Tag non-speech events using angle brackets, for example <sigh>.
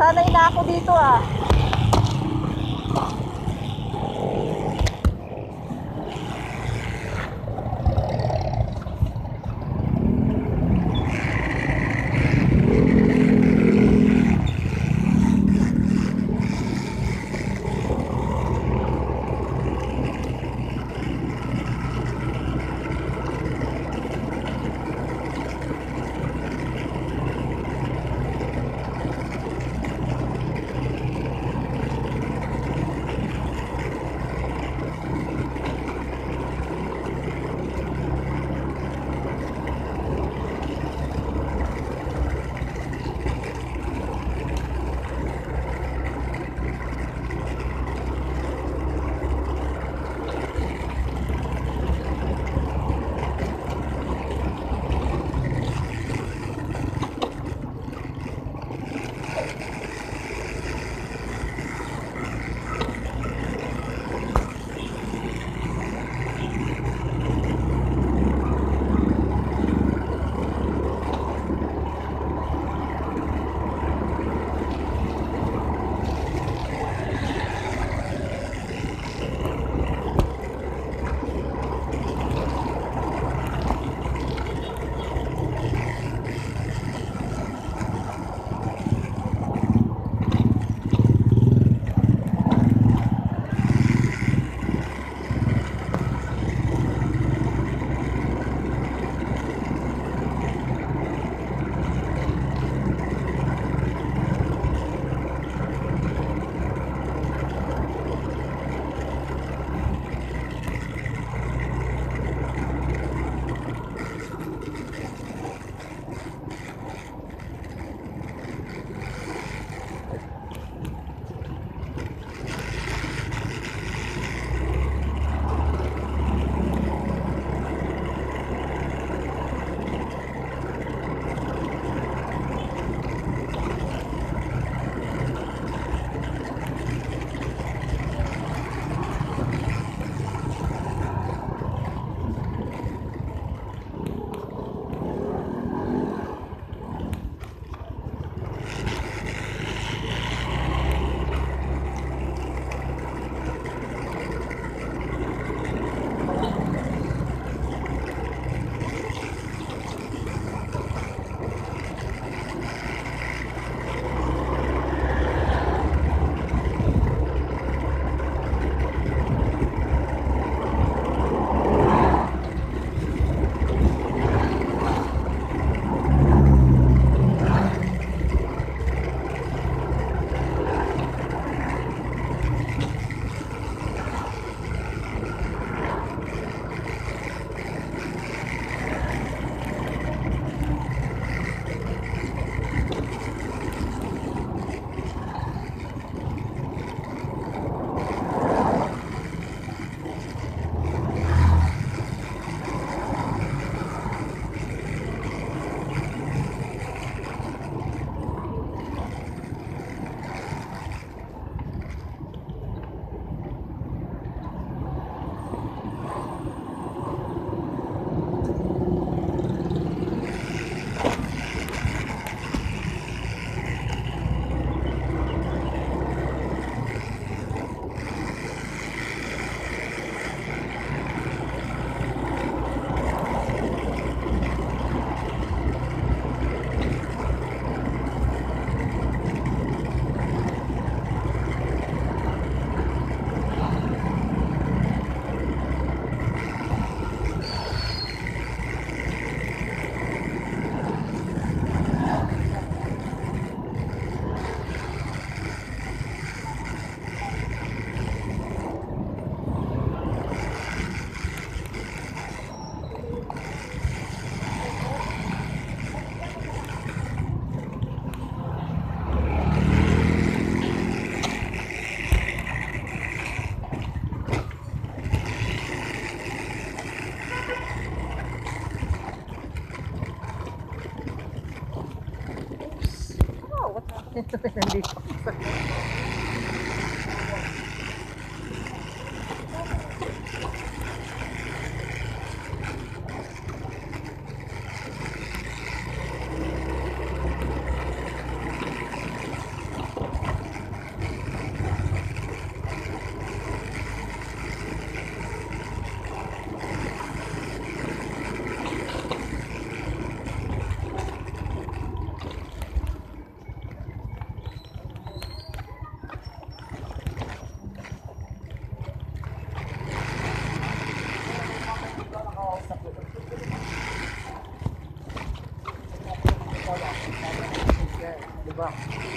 Sanay na ako dito ah. <laughs> Esto es. Wow.